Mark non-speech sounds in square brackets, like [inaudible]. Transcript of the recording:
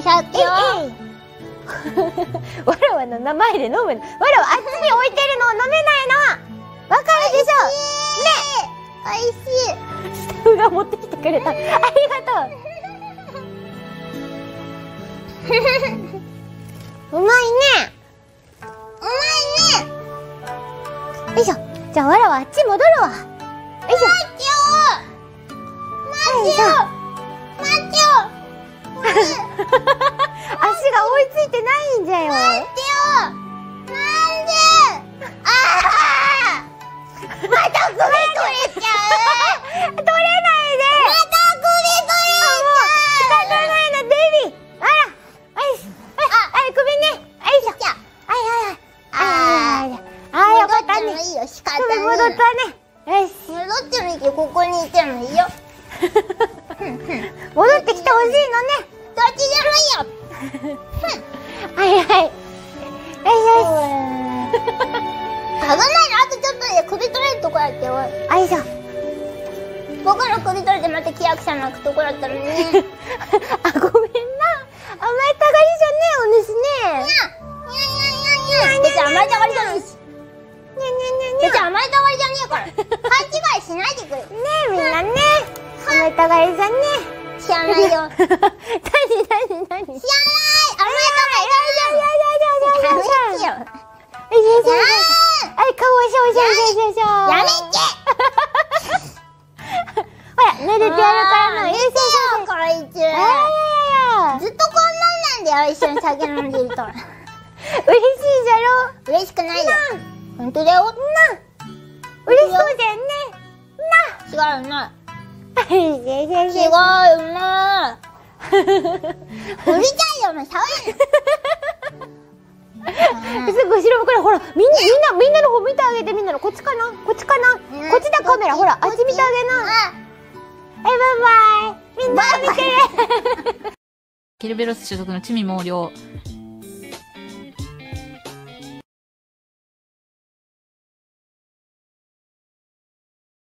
お酒を。[laughs] わらわの名前で飲むの。わらはあっちに置いてるのを飲めないのわかるでしょおいしい。スタッフが持ってきてくれた。ありがとう。うまいね。うまいね。よいしょ。じゃあわらはあっち戻るわ。よいしょ。首取れちゃう。取れないでまた首取れちゃう仕方。ないな、デビーあらはい、はい、はい、首ねはい、しょじゃはい、はい、はい。あはい、はい、あ、よかったね。戻ってもいいよ。仕方ない。戻ったね。よし。戻ってもいいけど、ここにいてもいいよ。戻ってきてほしいのね。どっちでもいいよ。はい、はい。れてまた者泣くとこだったのに。なあ、あ、ごめんな。甘えたがりじゃねえ、お主ね。にゃにゃにゃにゃ。別に甘えたがりじゃないし。にゃにゃにゃに別に甘えたがりじゃねえから。勘違いしないでくれ。ゃ。ねえ、みんなね。甘えたがりじゃね知らないよ。[laughs] 知らない。やめて。やめてんだよ、一緒に酒飲んでると。[laughs] 嬉しいじゃろ？嬉しくないよ。ほん？とだよ。な。嬉しそうじゃん？ね。違うな。違うな。うるさいよ、お前、騒 [laughs] すぐ後ろ向くらほらみんなみんなみんなの方見てあげてみんなのこっちかな？こっちかな？こうんっちだカメラほらあっち見てあげなケルベロス所属のチミ毛量